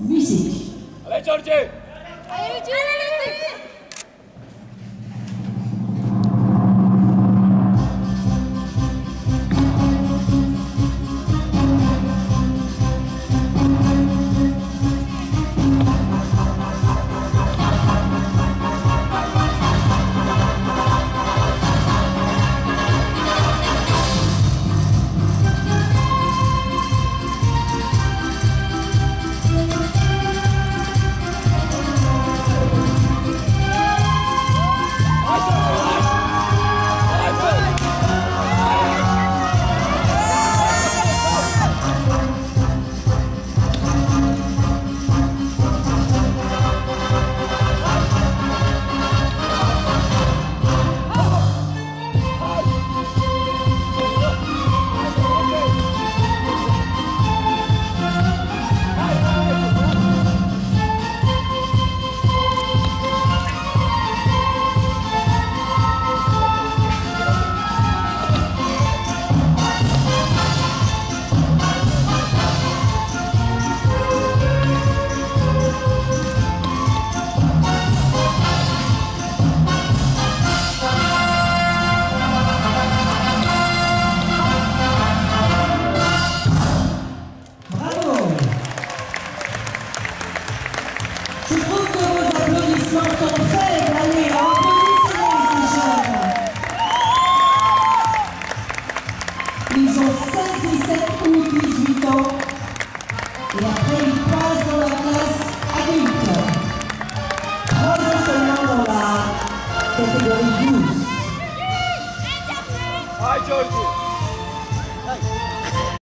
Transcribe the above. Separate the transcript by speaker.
Speaker 1: musique.
Speaker 2: Allez, Georgie
Speaker 3: Allez, Julie
Speaker 1: Je trouve que vos applaudissements sont faibles. Allez, applaudissez ces jeunes. Ils ont 5, 17 ou 18 ans. Et après, ils passent dans la classe adulte. Trois ans seulement dans la catégorie 12.
Speaker 2: Hi, Georgie